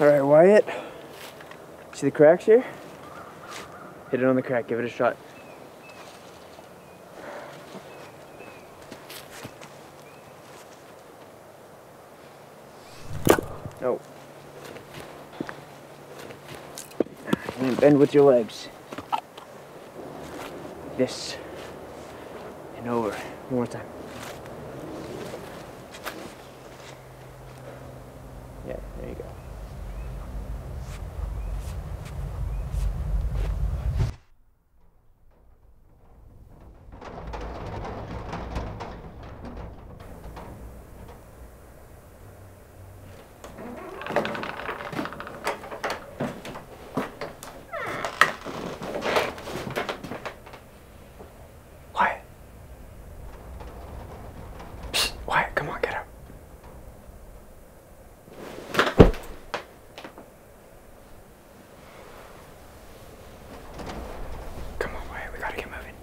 quiet. See the cracks here? Hit it on the crack, give it a shot. No. And bend with your legs. This. And over. One more time. Yeah, there you go. Wyatt. Psst, Wyatt, come on, get up. Come on, Wyatt, we gotta get moving.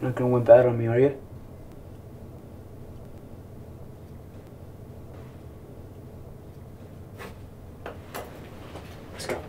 Not gonna win bad on me, are you? Let's go.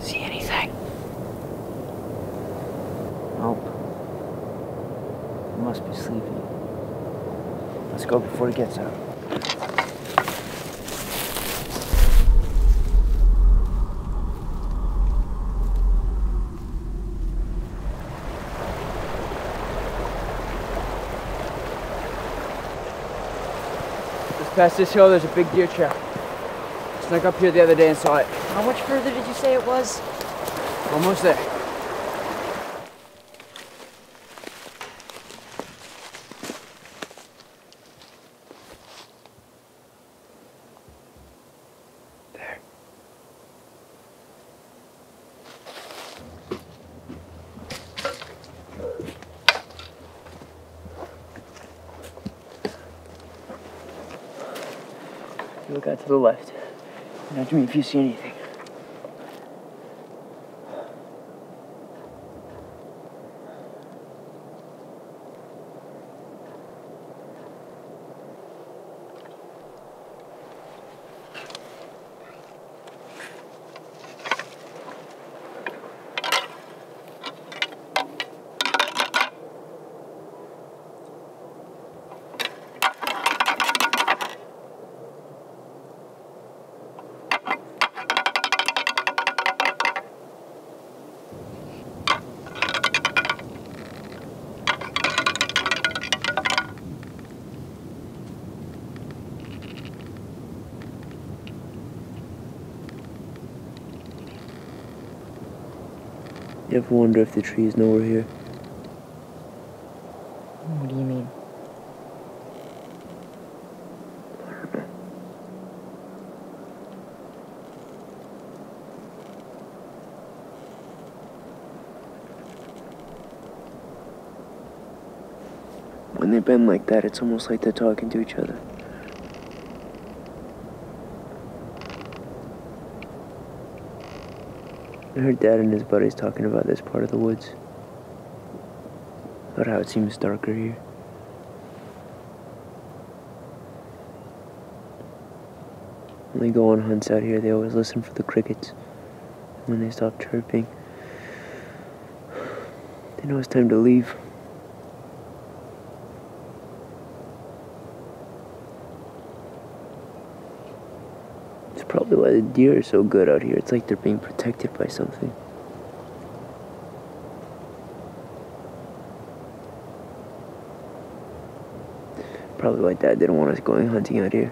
See anything? Nope. He must be sleeping. Let's go before he gets out. Just past this hill, there's a big deer track. Snuck up here the other day and saw it. How much further did you say it was? Almost there. There. You out to the left. Nudge me if you see anything. You ever wonder if the trees know we're here? What do you mean? When they bend like that, it's almost like they're talking to each other. I heard Dad and his buddies talking about this part of the woods. About how it seems darker here. When they go on hunts out here, they always listen for the crickets. When they stop chirping, they know it's time to leave. It's probably why the deer are so good out here. It's like they're being protected by something. Probably why Dad didn't want us going hunting out here.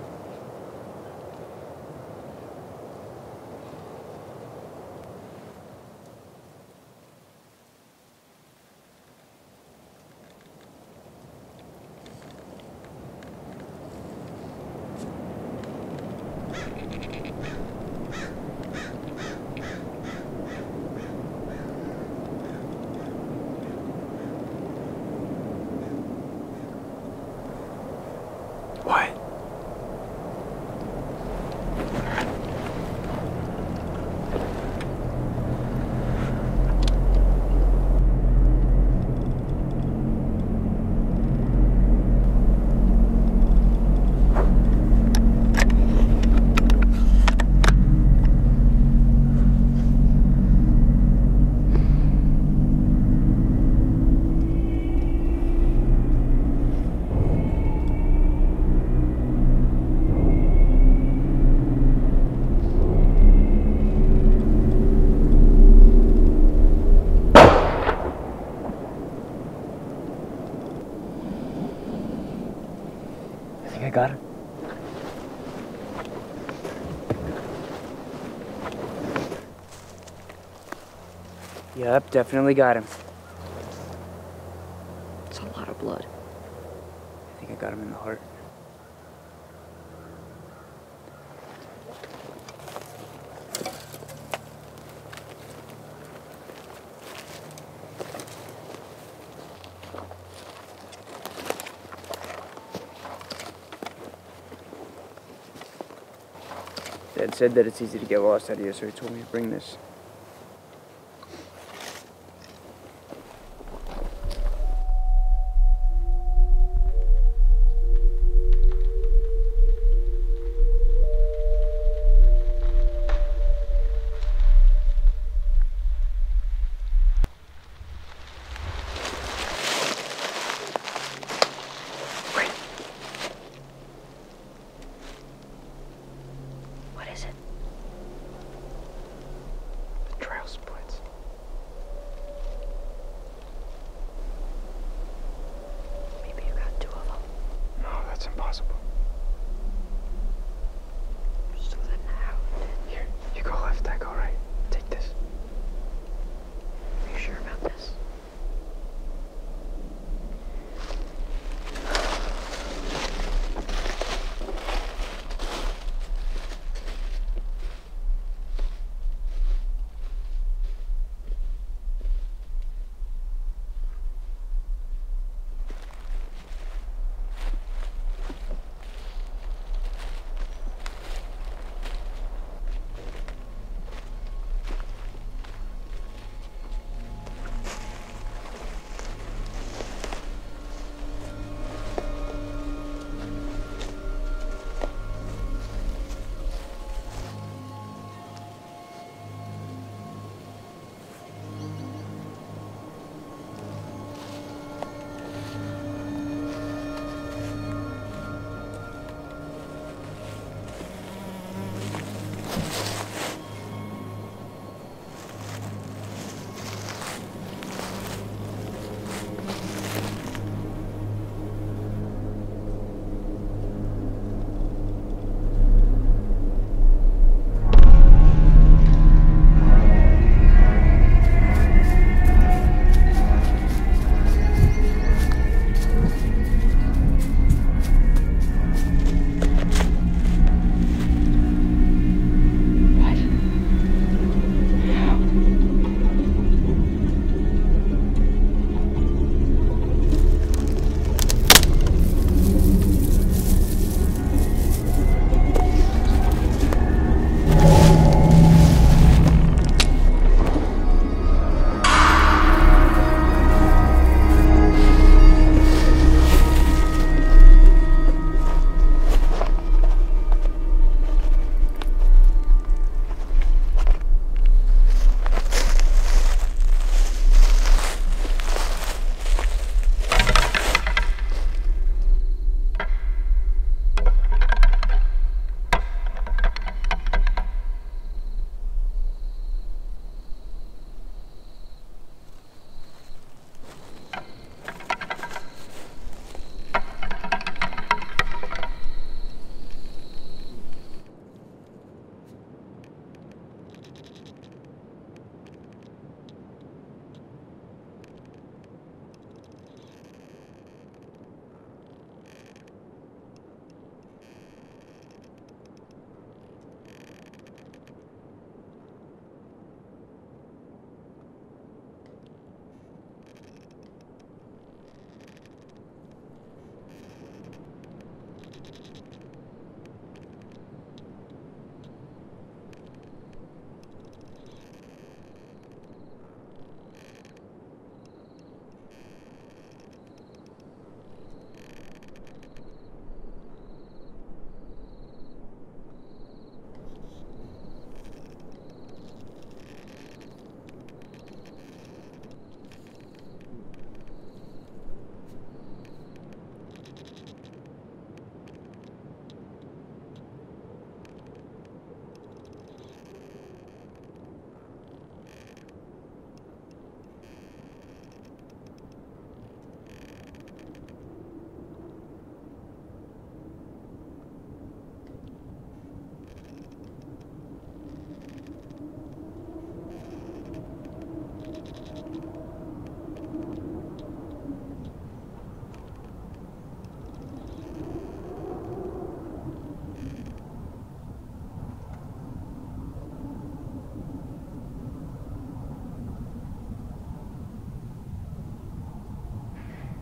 What? I think I got him. Yep, definitely got him. It's a lot of blood. I think I got him in the heart. Dad said that it's easy to get lost out here, so he told me to bring this.